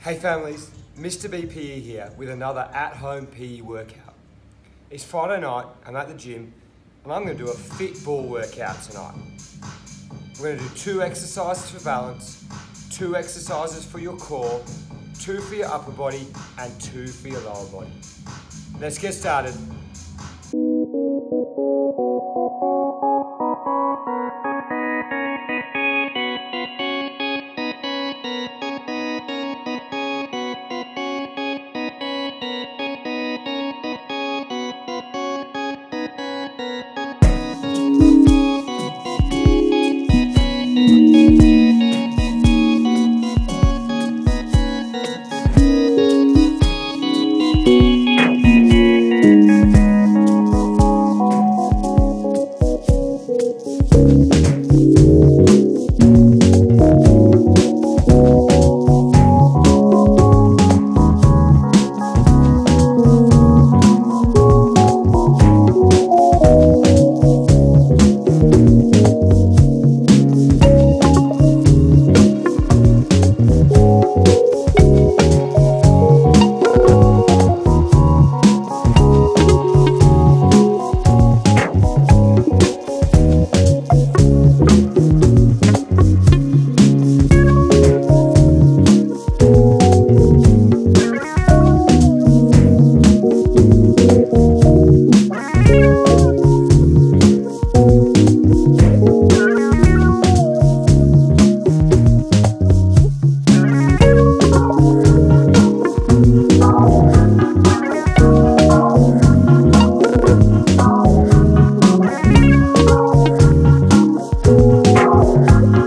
Hey families, Mr. BPE here with another at-home PE workout. It's Friday night, I'm at the gym, and I'm going to do a fit ball workout tonight. We're going to do two exercises for balance, two exercises for your core, two for your upper body, and two for your lower body. Let's get started. Thank you. Bye.